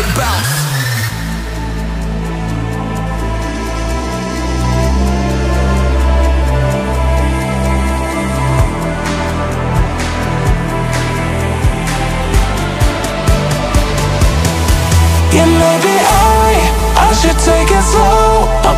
it bounce. Yeah, maybe I, I should take it slow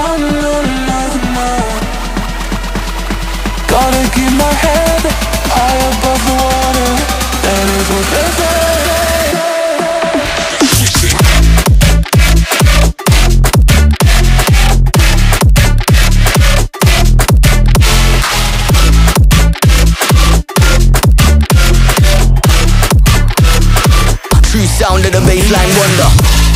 no, Gotta keep my head high above the water. That is what they say. True sound of the wonder.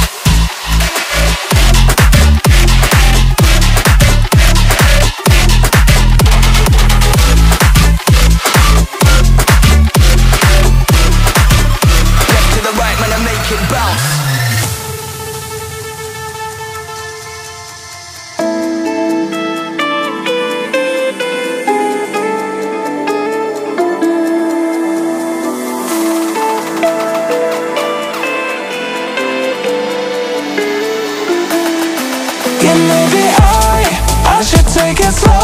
can't slow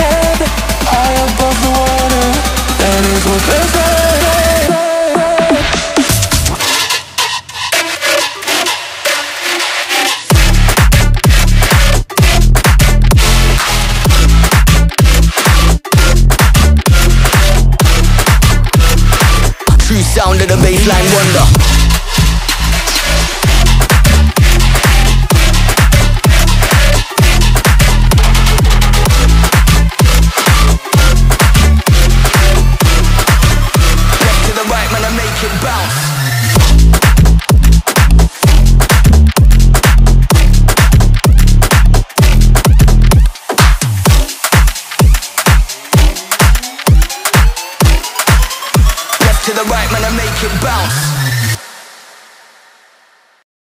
sound of the bassline wonder. it bounce.